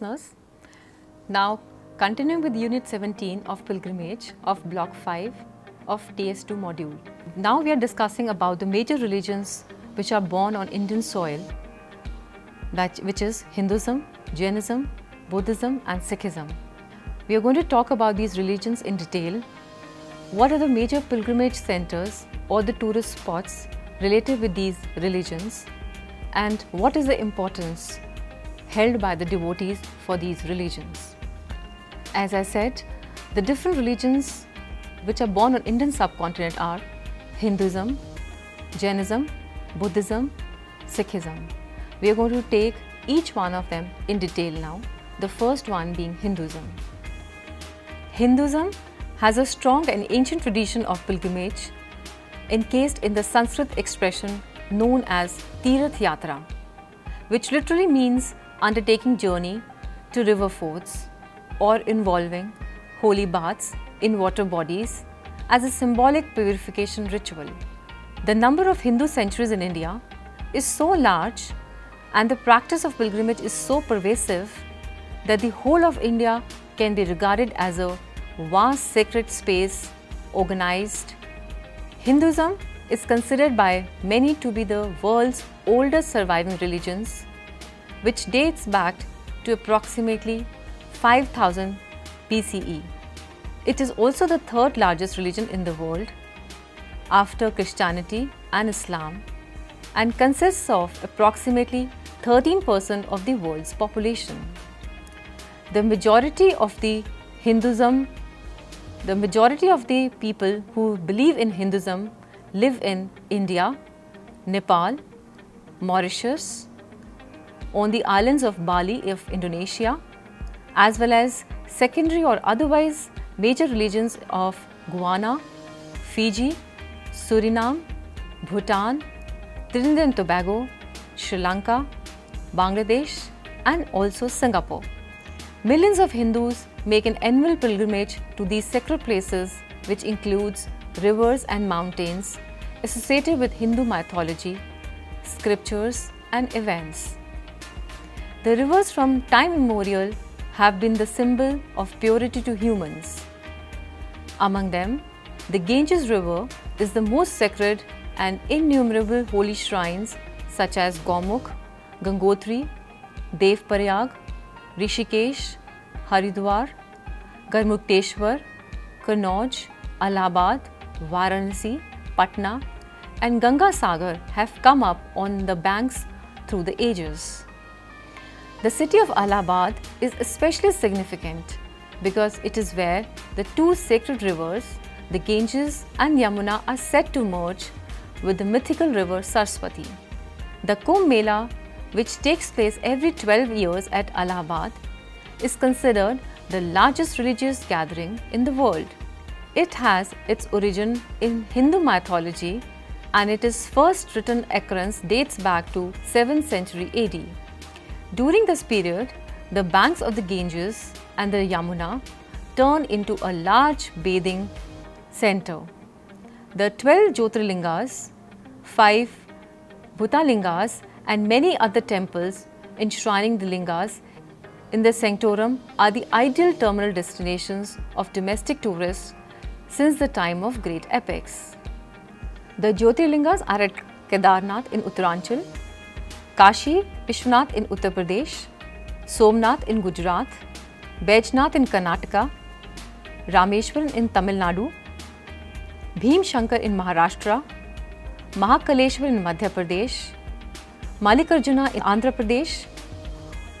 Listeners. Now continuing with unit 17 of pilgrimage of block 5 of TS2 module. Now we are discussing about the major religions which are born on Indian soil that which is Hinduism, Jainism, Buddhism and Sikhism. We are going to talk about these religions in detail. What are the major pilgrimage centers or the tourist spots related with these religions and what is the importance held by the devotees for these religions. As I said, the different religions which are born on Indian subcontinent are Hinduism, Jainism, Buddhism, Sikhism. We are going to take each one of them in detail now, the first one being Hinduism. Hinduism has a strong and ancient tradition of pilgrimage encased in the Sanskrit expression known as Tirath Yatra, which literally means undertaking journey to river forts or involving holy baths in water bodies as a symbolic purification ritual. The number of Hindu sanctuaries in India is so large and the practice of pilgrimage is so pervasive that the whole of India can be regarded as a vast sacred space organized. Hinduism is considered by many to be the world's oldest surviving religions, which dates back to approximately 5000 BCE. It is also the third largest religion in the world after Christianity and Islam and consists of approximately 13% of the world's population. The majority of the Hinduism, the majority of the people who believe in Hinduism live in India, Nepal, Mauritius, on the islands of Bali of Indonesia, as well as secondary or otherwise major religions of Guyana, Fiji, Suriname, Bhutan, Trinidad and Tobago, Sri Lanka, Bangladesh and also Singapore. Millions of Hindus make an annual pilgrimage to these sacred places which includes rivers and mountains associated with Hindu mythology, scriptures and events. The rivers from time immemorial have been the symbol of purity to humans. Among them, the Ganges River is the most sacred and innumerable holy shrines such as Gomukh, Gangotri, Devprayag, Rishikesh, Haridwar, Garhmukteshwar, Kannauj, Allahabad, Varanasi, Patna and Ganga Sagar have come up on the banks through the ages. The city of Allahabad is especially significant because it is where the two sacred rivers, the Ganges and Yamuna are said to merge with the mythical river Saraswati. The Kumbh Mela, which takes place every 12 years at Allahabad, is considered the largest religious gathering in the world. It has its origin in Hindu mythology and its first written occurrence dates back to 7th century AD. During this period, the banks of the Ganges and the Yamuna turn into a large bathing center. The 12 Jyotirlingas, 5 Bhutalingas and many other temples enshrining the lingas in the sanctorum are the ideal terminal destinations of domestic tourists since the time of great epics. The Jyotirlingas are at Kedarnath in Uttaranchal, Kashi, Vishwanath in Uttar Pradesh, Somnath in Gujarat, Baijnath in Karnataka, Rameshwar in Tamil Nadu Bhim Shankar in Maharashtra, Mahakaleshwar in Madhya Pradesh, Mallikarjuna in Andhra Pradesh,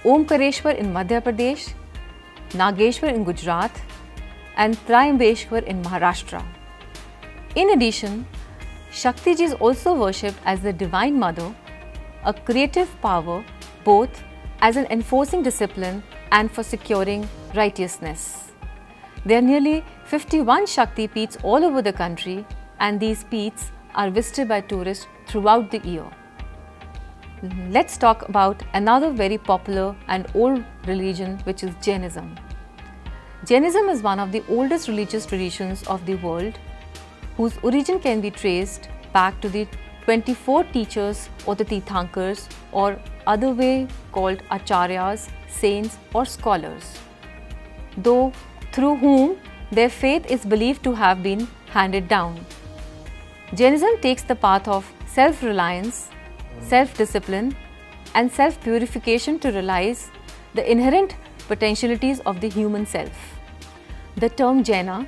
Omkareshwar in Madhya Pradesh, Nageshwar in Gujarat and Trimbakeshwar in Maharashtra. In addition Shakti ji is also worshipped as the divine mother a creative power both as an enforcing discipline and for securing righteousness. There are nearly 51 Shakti peeths all over the country and these peeths are visited by tourists throughout the year. Mm-hmm. Let's talk about another very popular and old religion which is Jainism. Jainism is one of the oldest religious traditions of the world whose origin can be traced back to the 24 teachers or the Tirthankars or other way called Acharyas saints or scholars, though through whom their faith is believed to have been handed down. Jainism takes the path of self-reliance, self-discipline and self-purification to realize the inherent potentialities of the human self. The term Jaina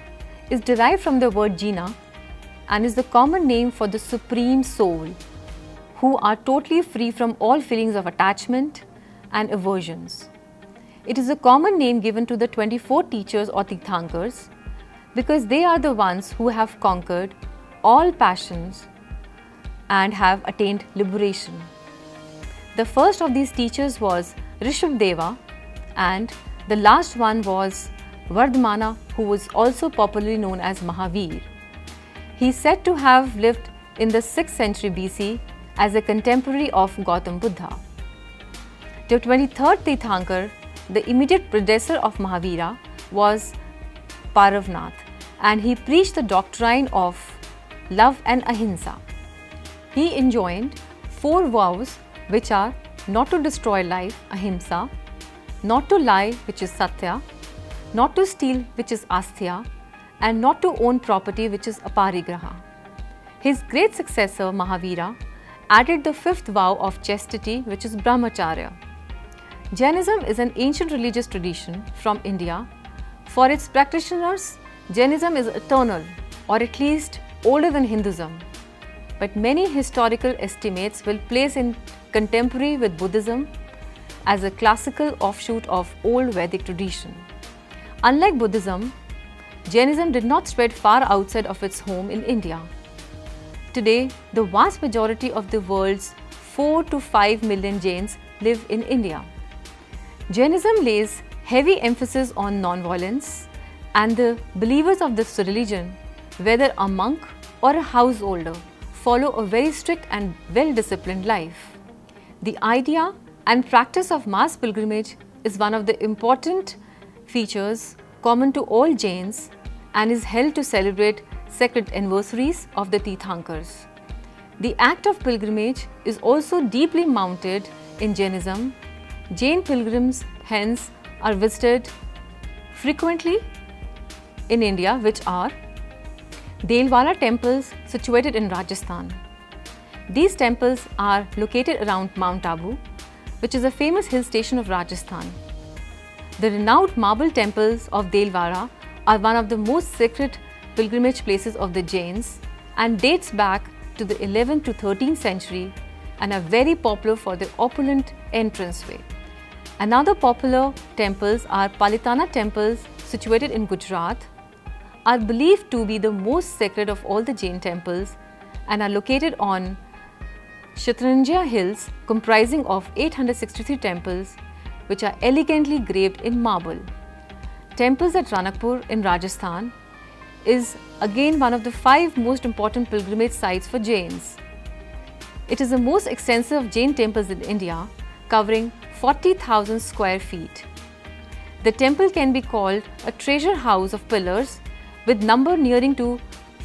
is derived from the word Jina and is the common name for the Supreme Soul, who are totally free from all feelings of attachment and aversions. It is a common name given to the 24 teachers or Tirthankars because they are the ones who have conquered all passions and have attained liberation. The first of these teachers was Rishabdeva and the last one was Vardhamana who was also popularly known as Mahavir. He is said to have lived in the 6th century BC as a contemporary of Gautam Buddha. The 23rd Tirthankar, the immediate predecessor of Mahavira, was Paravnath and he preached the doctrine of love and ahimsa. He enjoined four vows which are not to destroy life, ahimsa, not to lie, which is satya, not to steal, which is asteya, and not to own property which is aparigraha. His great successor Mahavira added the fifth vow of chastity which is brahmacharya. Jainism is an ancient religious tradition from India. For its practitioners, Jainism is eternal or at least older than Hinduism. But many historical estimates will place in contemporary with Buddhism as a classical offshoot of old Vedic tradition. Unlike Buddhism, Jainism did not spread far outside of its home in India. Today, the vast majority of the world's 4 to 5 million Jains live in India. Jainism lays heavy emphasis on non-violence and the believers of this religion, whether a monk or a householder, follow a very strict and well-disciplined life. The idea and practice of mass pilgrimage is one of the important features common to all Jains and is held to celebrate sacred anniversaries of the Tirthankars. The act of pilgrimage is also deeply mounted in Jainism. Jain pilgrims hence are visited frequently in India which are Delwara temples situated in Rajasthan. These temples are located around Mount Abu which is a famous hill station of Rajasthan. The renowned marble temples of Delwara are one of the most sacred pilgrimage places of the Jains and dates back to the 11th to 13th century and are very popular for their opulent entranceway. Another popular temples are Palitana temples situated in Gujarat, are believed to be the most sacred of all the Jain temples and are located on Shatrunjaya hills comprising of 863 temples which are elegantly graved in marble. Temples at Ranakpur in Rajasthan is again one of the five most important pilgrimage sites for Jains. It is the most extensive of Jain temples in India, covering 40,000 square feet. The temple can be called a treasure house of pillars with number nearing to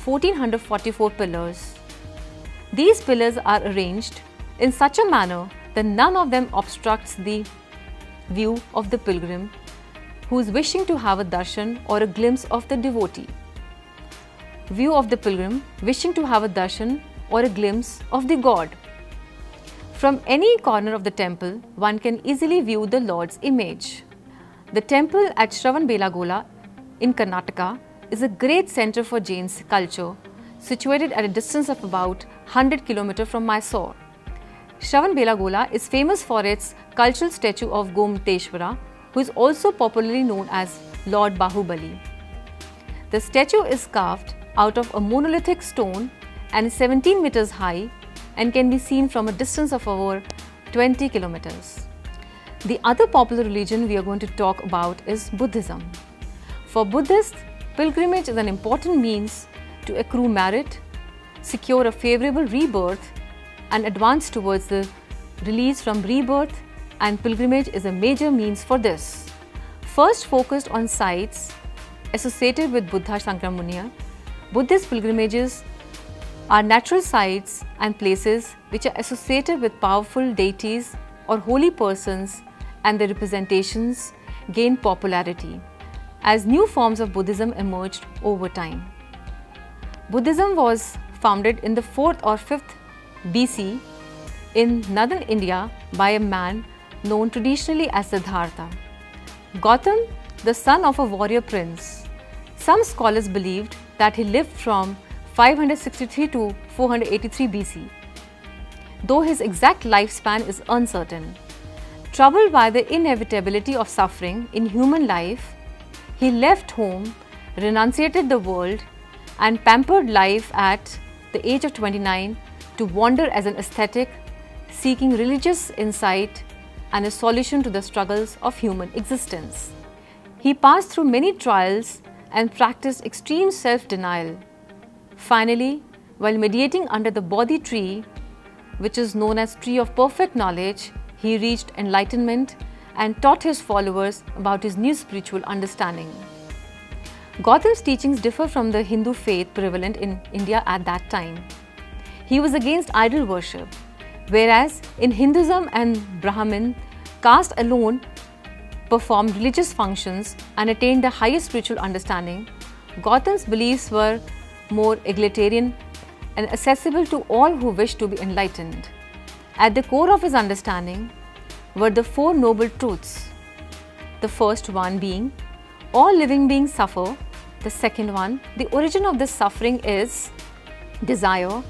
1444 pillars. These pillars are arranged in such a manner that none of them obstructs the view of the pilgrim who is wishing to have a darshan or a glimpse of the devotee. View of the pilgrim wishing to have a darshan or a glimpse of the god. From any corner of the temple, one can easily view the Lord's image. The temple at Shravanbelagola in Karnataka is a great center for Jain culture, situated at a distance of about 100 km from Mysore. Shravanbelagola is famous for its cultural statue of Gomateshwara, who is also popularly known as Lord Bahubali. The statue is carved out of a monolithic stone and is 17 meters high and can be seen from a distance of over 20 kilometers. The other popular religion we are going to talk about is Buddhism. For Buddhists, pilgrimage is an important means to accrue merit, secure a favorable rebirth and advance towards the release from rebirth and pilgrimage is a major means for this. First focused on sites associated with Buddha Shakyamuni, Buddhist pilgrimages are natural sites and places which are associated with powerful deities or holy persons and their representations gained popularity as new forms of Buddhism emerged over time. Buddhism was founded in the 4th or 5th BC in northern India by a man known traditionally as Siddhartha. Gautam, the son of a warrior prince, some scholars believed that he lived from 563 to 483 BC, though his exact lifespan is uncertain. Troubled by the inevitability of suffering in human life, he left home, renunciated the world, and pampered life at the age of 29 to wander as an ascetic, seeking religious insight and a solution to the struggles of human existence. He passed through many trials and practiced extreme self denial. Finally, while meditating under the Bodhi tree, which is known as Tree of Perfect Knowledge, he reached enlightenment and taught his followers about his new spiritual understanding. Gautam's teachings differ from the Hindu faith prevalent in India at that time. He was against idol worship, whereas in Hinduism and Brahmin, caste alone performed religious functions and attained the highest spiritual understanding. Gautam's beliefs were more egalitarian and accessible to all who wished to be enlightened. At the core of his understanding were the Four Noble Truths. The first one being, all living beings suffer. The second one, the origin of this suffering is desire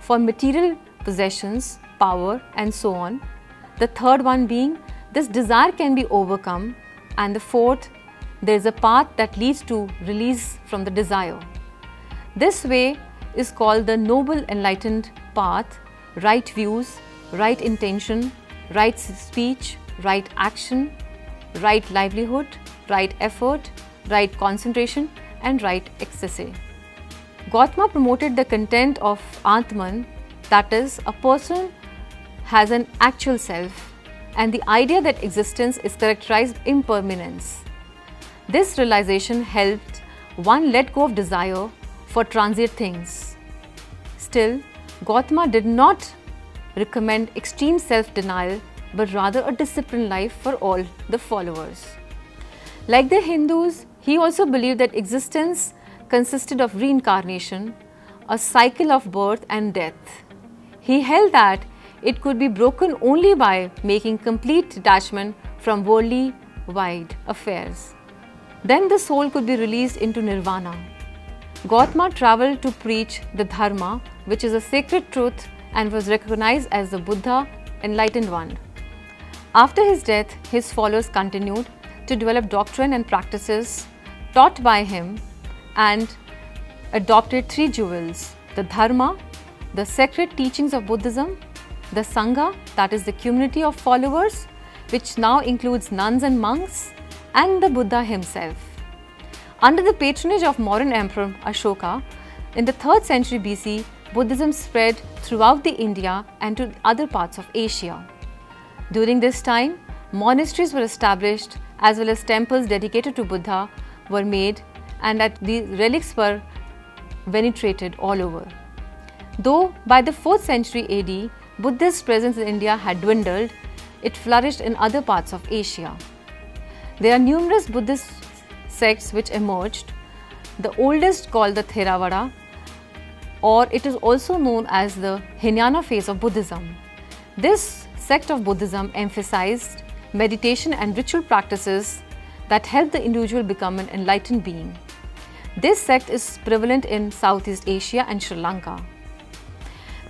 for material possessions, power, and so on. The third one being, this desire can be overcome. And the fourth, there is a path that leads to release from the desire. This way is called the Noble Enlightened Path, right views, right intention, right speech, right action, right livelihood, right effort, right concentration, and right ecstasy. Gautama promoted the content of Atman, that is, a person has an actual self, and the idea that existence is characterized impermanence. This realization helped one let go of desire for transient things. Still, Gautama did not recommend extreme self-denial but rather a disciplined life for all the followers. Like the Hindus, he also believed that existence consisted of reincarnation, a cycle of birth and death. He held that it could be broken only by making complete detachment from worldly wide affairs. Then the soul could be released into nirvana. Gautama traveled to preach the Dharma, which is a sacred truth and was recognized as the Buddha enlightened one. After his death, his followers continued to develop doctrine and practices taught by him and adopted three jewels the Dharma, the sacred teachings of Buddhism, the Sangha, that is the community of followers, which now includes nuns and monks, and the Buddha himself. Under the patronage of Mauryan Emperor Ashoka, in the 3rd century BC, Buddhism spread throughout the India and to other parts of Asia. During this time, monasteries were established as well as temples dedicated to Buddha were made and that the relics were venerated all over. Though by the 4th century AD, Buddhist presence in India had dwindled, it flourished in other parts of Asia. There are numerous Buddhist sects which emerged, the oldest called the Theravada or it is also known as the Hinayana phase of Buddhism. This sect of Buddhism emphasized meditation and ritual practices that help the individual become an enlightened being. This sect is prevalent in Southeast Asia and Sri Lanka.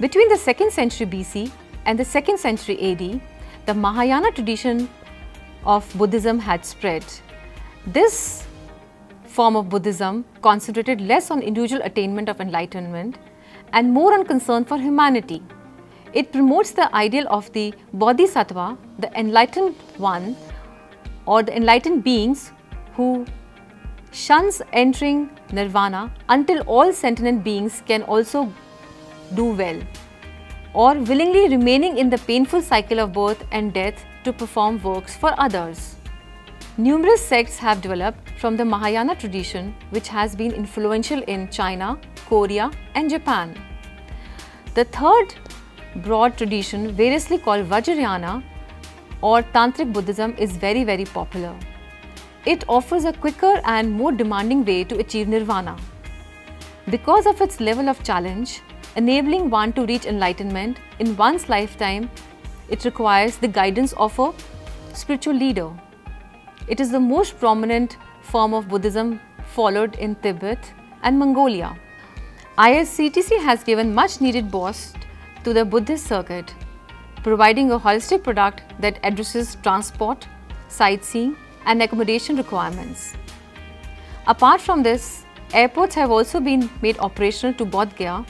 Between the 2nd century BC and the 2nd century AD, the Mahayana tradition of Buddhism had spread. This form of Buddhism concentrated less on individual attainment of enlightenment and more on concern for humanity. It promotes the ideal of the Bodhisattva, the enlightened one, or the enlightened beings who shuns entering nirvana until all sentient beings can also do well, or willingly remaining in the painful cycle of birth and death to perform works for others. Numerous sects have developed from the Mahayana tradition which has been influential in China, Korea and Japan. The third broad tradition variously called Vajrayana or Tantric Buddhism is very very popular. It offers a quicker and more demanding way to achieve nirvana. Because of its level of challenge, enabling one to reach enlightenment in one's lifetime, it requires the guidance of a spiritual leader. It is the most prominent form of Buddhism followed in Tibet and Mongolia. IRCTC has given much needed boost to the Buddhist circuit, providing a holistic product that addresses transport, sightseeing, and accommodation requirements. Apart from this, airports have also been made operational to Bodh Gaya,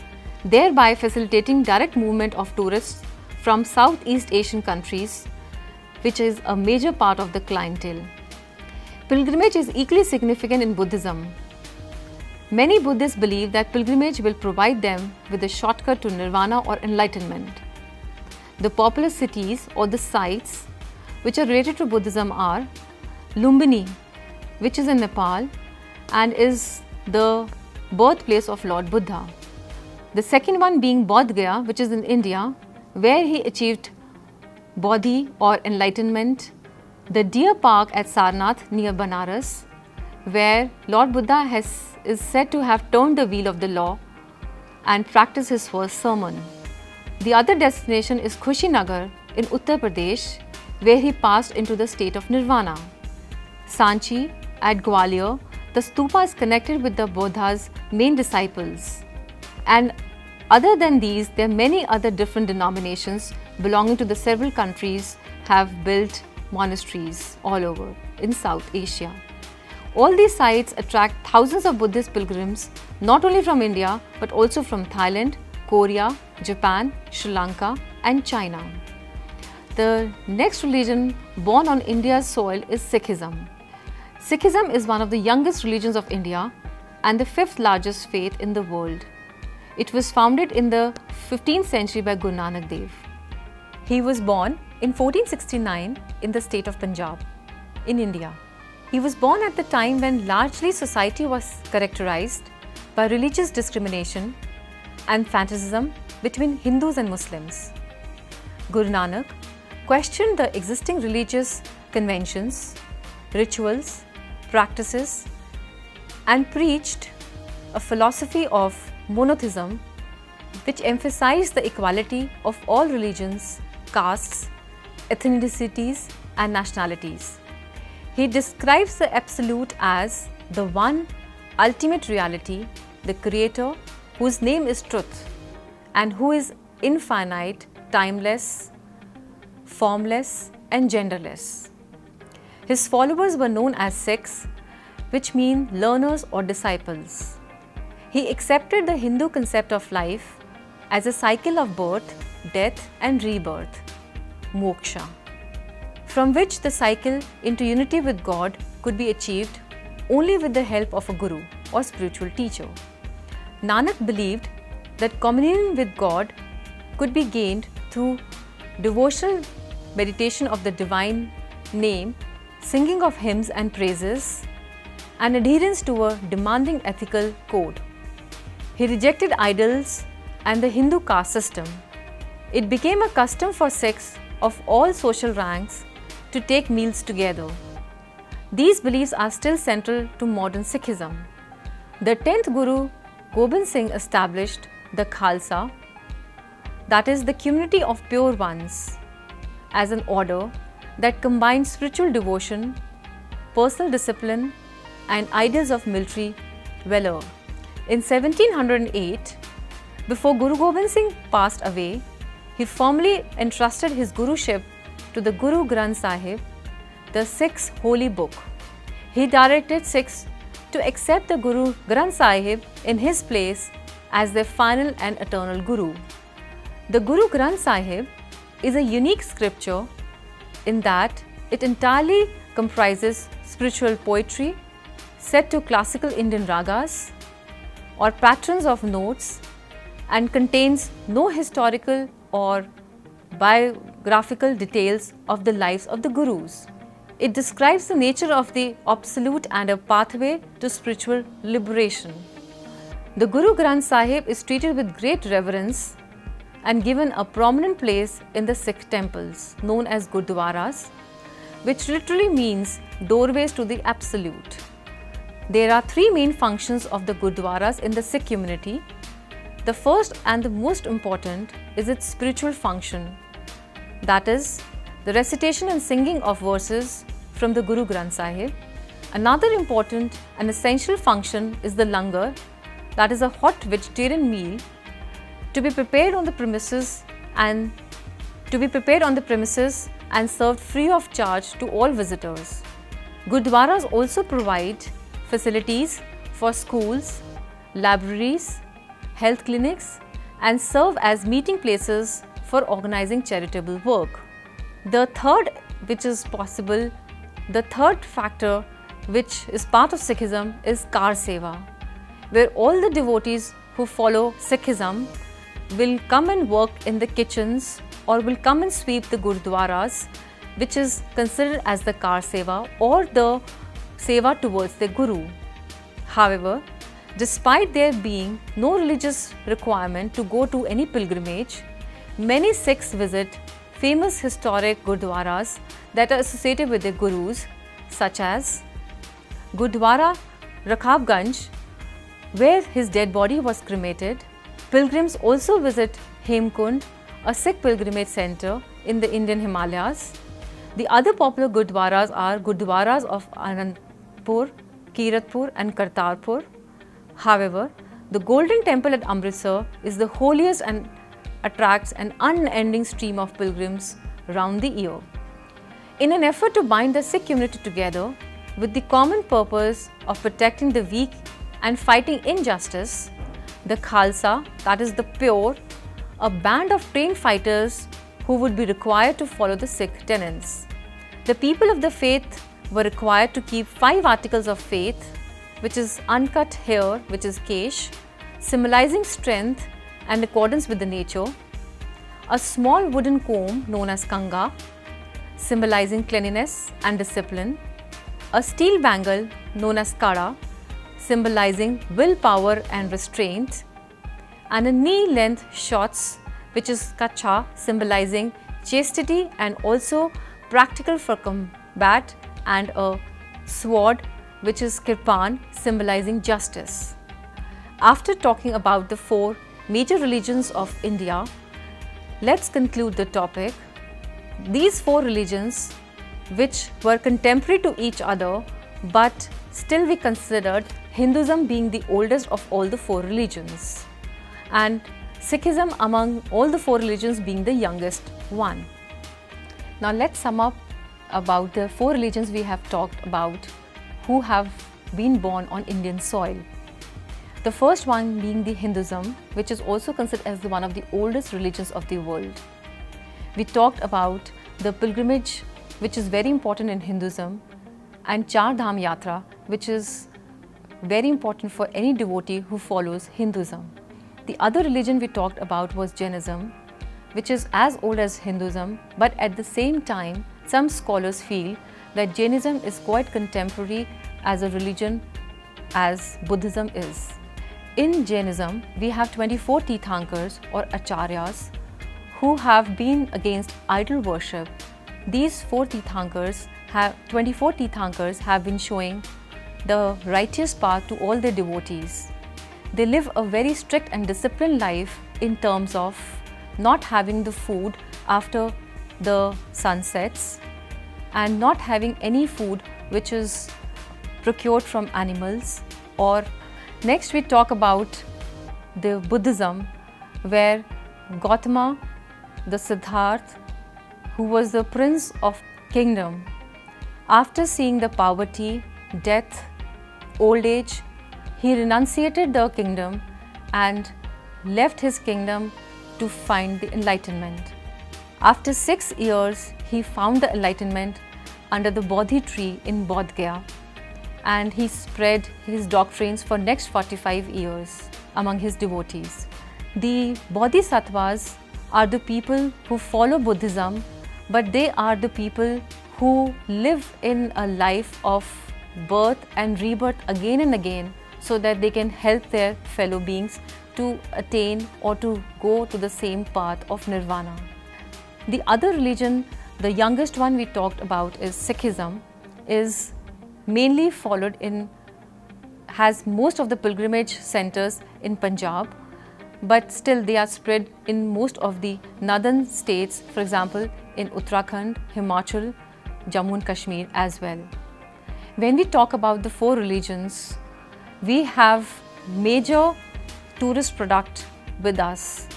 thereby facilitating direct movement of tourists from Southeast Asian countries, which is a major part of the clientele. Pilgrimage is equally significant in Buddhism. Many Buddhists believe that pilgrimage will provide them with a shortcut to nirvana or enlightenment. The popular cities or the sites which are related to Buddhism are Lumbini, which is in Nepal and is the birthplace of Lord Buddha. The second one being Bodh Gaya, which is in India, where he achieved Bodhi or enlightenment. The Deer Park at Sarnath near Banaras, where Lord Buddha has, is said to have turned the wheel of the law and practiced his first sermon. The other destination is Kushinagar in Uttar Pradesh, where he passed into the state of Nirvana. Sanchi at Gwalior, the stupa is connected with the Buddha's main disciples. And other than these, there are many other different denominations belonging to the several countries have built monasteries all over in South Asia. All these sites attract thousands of Buddhist pilgrims not only from India but also from Thailand, Korea, Japan, Sri Lanka and China. The next religion born on India's soil is Sikhism. Sikhism is one of the youngest religions of India and the fifth largest faith in the world. It was founded in the 15th century by Guru Nanak Dev. He was born in 1469 in the state of Punjab, in India. He was born at the time when largely society was characterized by religious discrimination and fanaticism between Hindus and Muslims. Guru Nanak questioned the existing religious conventions, rituals, practices and preached a philosophy of monotheism which emphasized the equality of all religions, castes, ethnicities and nationalities. He describes the Absolute as the one ultimate reality, the Creator whose name is Truth and who is infinite, timeless, formless and genderless. His followers were known as Sikhs, which mean learners or disciples. He accepted the Hindu concept of life as a cycle of birth, death and rebirth, moksha, from which the cycle into unity with God could be achieved only with the help of a guru or spiritual teacher. Nanak believed that communion with God could be gained through devotional meditation of the divine name singing of hymns and praises, and adherence to a demanding ethical code. He rejected idols and the Hindu caste system. It became a custom for Sikhs of all social ranks to take meals together. These beliefs are still central to modern Sikhism. The 10th Guru Gobind Singh established the Khalsa, that is, the community of pure ones, as an order that combines spiritual devotion, personal discipline, and ideals of military valor. In 1708, before Guru Gobind Singh passed away, he formally entrusted his guruship to the Guru Granth Sahib, the sixth holy book. He directed Sikhs to accept the Guru Granth Sahib in his place as their final and eternal Guru. The Guru Granth Sahib is a unique scripture in that it entirely comprises spiritual poetry set to classical Indian ragas or patterns of notes and contains no historical or biographical details of the lives of the gurus. It describes the nature of the absolute and a pathway to spiritual liberation. The Guru Granth Sahib is treated with great reverence and given a prominent place in the Sikh temples known as Gurdwaras, which literally means doorways to the absolute. There are three main functions of the Gurdwaras in the Sikh community. The first and the most important is its spiritual function, that is, the recitation and singing of verses from the Guru Granth Sahib. Another important and essential function is the langar, that is a hot vegetarian meal to be prepared on the premises and to be prepared on the premises and served free of charge to all visitors. Gurdwaras also provide facilities for schools, libraries, health clinics and serve as meeting places for organizing charitable work. The third which is possible, the third factor which is part of Sikhism is Kar Seva, where all the devotees who follow Sikhism will come and work in the kitchens or will come and sweep the gurdwaras which is considered as the Kar Seva or the Seva towards the Guru. However, despite there being no religious requirement to go to any pilgrimage, many Sikhs visit famous historic gurdwaras that are associated with their gurus such as Gurdwara Rakabganj where his dead body was cremated Pilgrims also visit Hemkund, a Sikh pilgrimage center in the Indian Himalayas. The other popular Gurdwaras are Gurdwaras of Anandpur, Kiratpur and Kartarpur. However, the Golden Temple at Amritsar is the holiest and attracts an unending stream of pilgrims round the year. In an effort to bind the Sikh community together with the common purpose of protecting the weak and fighting injustice, the Khalsa, that is the pure, a band of trained fighters who would be required to follow the Sikh tenets. The people of the faith were required to keep five articles of faith, which is uncut hair, which is kesh, symbolizing strength and accordance with the nature, a small wooden comb known as kanga, symbolizing cleanliness and discipline, a steel bangle known as kara, symbolizing willpower and restraint, and a knee-length shorts which is kacha symbolizing chastity and also practical for combat and a sword which is kirpan symbolizing justice. After talking about the four major religions of India, let's conclude the topic. These four religions which were contemporary to each other but still we considered Hinduism being the oldest of all the four religions and Sikhism among all the four religions being the youngest one. Now let's sum up about the four religions we have talked about who have been born on Indian soil. The first one being the Hinduism, which is also considered as one of the oldest religions of the world. We talked about the pilgrimage, which is very important in Hinduism, and Char Dham Yatra, which is very important for any devotee who follows Hinduism. The other religion we talked about was Jainism, which is as old as Hinduism, but at the same time, some scholars feel that Jainism is quite contemporary as a religion as Buddhism is. In Jainism, we have 24 Tirthankars or Acharyas who have been against idol worship. These four have 24 Tirthankars have been showing the righteous path to all their devotees. They live a very strict and disciplined life in terms of not having the food after the sun sets and not having any food which is procured from animals or next we talk about the Buddhism where Gautama the Siddharth who was the prince of kingdom after seeing the poverty, death, old age, he renunciated the kingdom and left his kingdom to find the enlightenment. After six years, he found the enlightenment under the Bodhi tree in Bodh Gaya and he spread his doctrines for next 45 years among his devotees. The Bodhisattvas are the people who follow Buddhism but they are the people who live in a life of birth and rebirth again and again so that they can help their fellow beings to attain or to go to the same path of nirvana. The other religion, the youngest one we talked about is Sikhism, is mainly followed in has most of the pilgrimage centers in Punjab, but still they are spread in most of the northern states, for example, in Uttarakhand, Himachal, Jammu and Kashmir as well. When we talk about the four religions, we have major tourist product with us.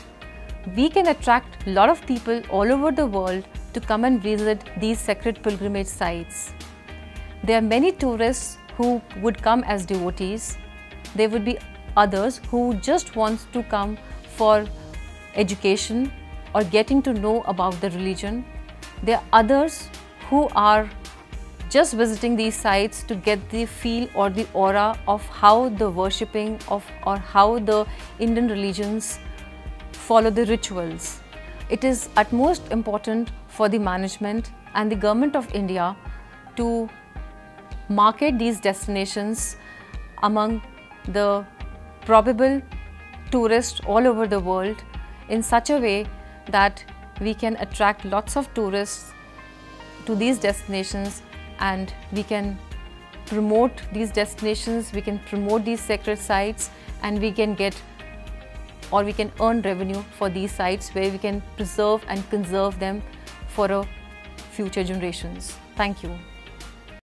We can attract a lot of people all over the world to come and visit these sacred pilgrimage sites. There are many tourists who would come as devotees. There would be others who just want to come for education or getting to know about the religion. There are others who are just visiting these sites to get the feel or the aura of how the worshipping of or how the Indian religions follow the rituals. It is utmost important for the management and the government of India to market these destinations among the probable tourists all over the world in such a way that we can attract lots of tourists to these destinations and we can promote these destinations, we can promote these sacred sites and we can get or we can earn revenue for these sites where we can preserve and conserve them for future generations. Thank you.